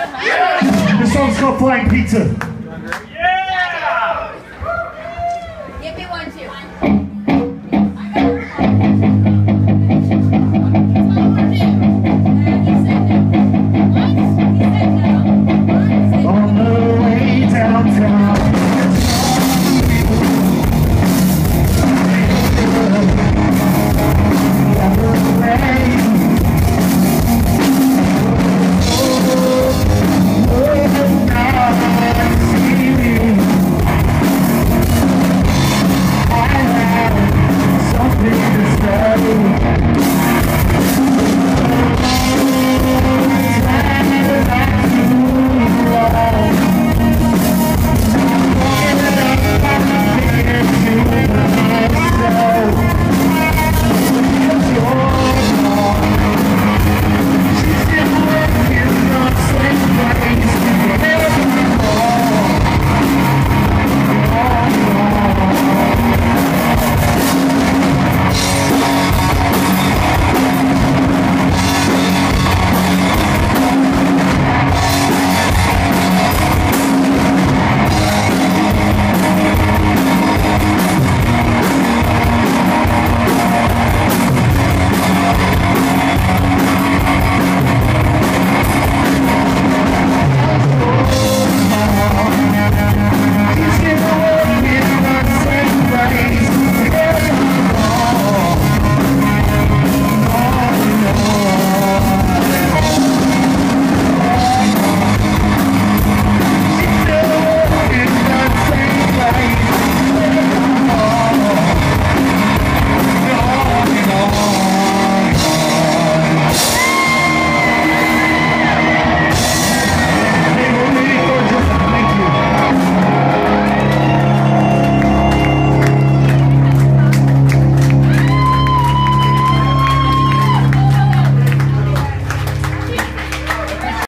This song's called Flying Pizza.